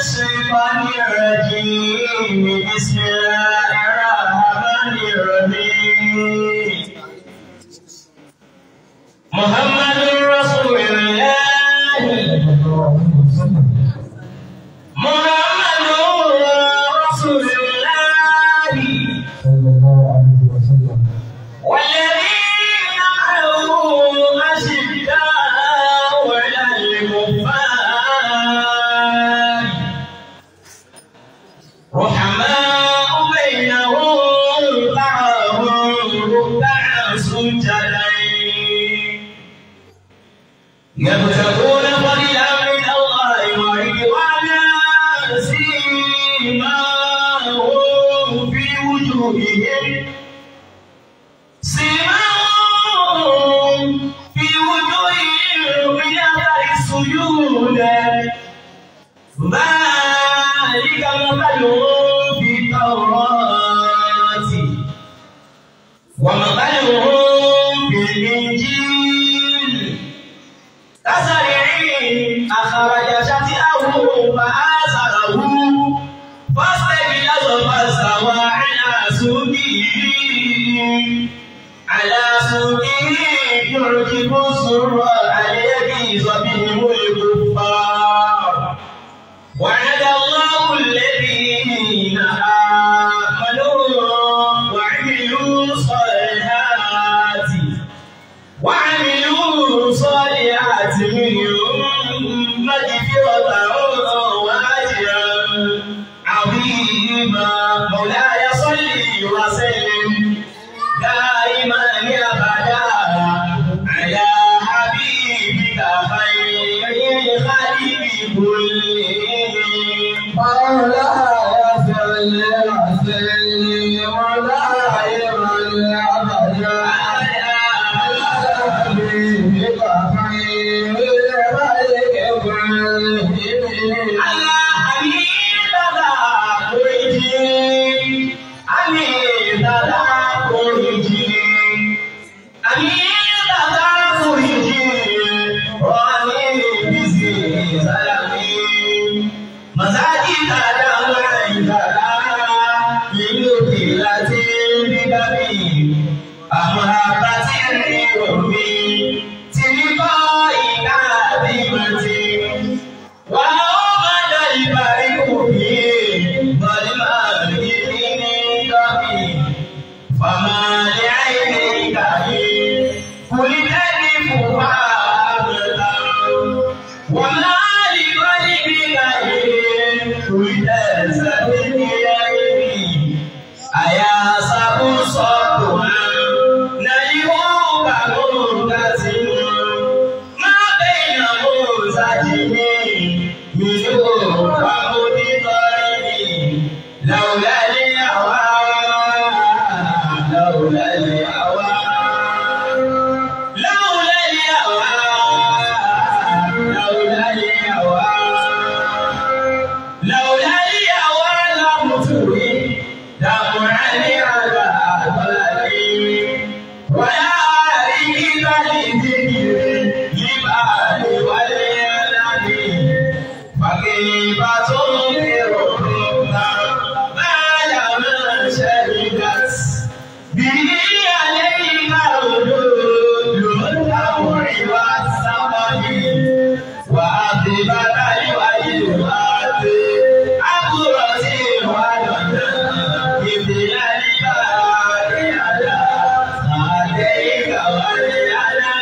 الشيطان الرجيم بسم الله الرحمن الرحيم محمد الهدى ذلك مثلهم في التوراة ومثلهم في الإنجيل كزرع أخرج شطئه فآزره فاستيقظ فاستوى على سوقه على سوقه يعجب السر أن يبيض بهم الكفار مغفرة الله Ayasa kun sọ kun na, na yi wo ka kun ka si.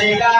Jessica.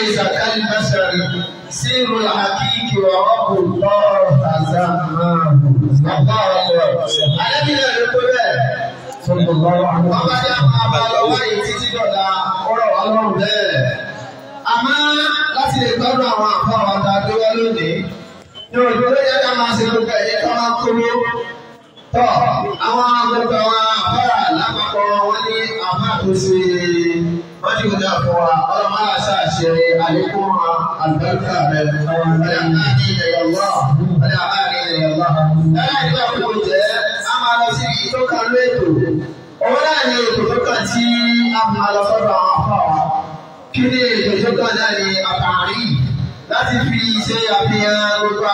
ليس كالبشر سر الحقيق ورب الله أزماه الله أكبر أنا من الكبير sọlọlọ àwọn ọba yà máa bá lọ́wọ́ yìí títí dọ̀la ọ̀rọ̀ ọlọ́run bẹ́ẹ̀. àmọ́ láti lè gbádùn àwọn àpá àwọn àtàgbé wá lónìí ní òjò ló yẹ ká máa ṣe gbogbo ẹ̀yẹ ká máa kóró. tọ́ àwọn gbogbo àwọn àpárá lápapọ̀ wọn ní àpá tó ṣe é wọ́n ti wùdà fún wa ọlọ́mọ àṣà ṣe àlékún àlùbáríkà rẹ̀ ọ̀dà àdì ìyàwó ọ̀dà àdì ìyàwó. Ẹ̀rọ ìgbà kò jẹ́ a máa lọ sí ibi tó kan ló ètò. Òun náà ni ètò tó kàn tí a máa lọ sọ́dọ̀ àwọn afọ wa. Kí ni ètò tó kàn náà ni àtàrí láti fi ṣe àfihàn gbogbo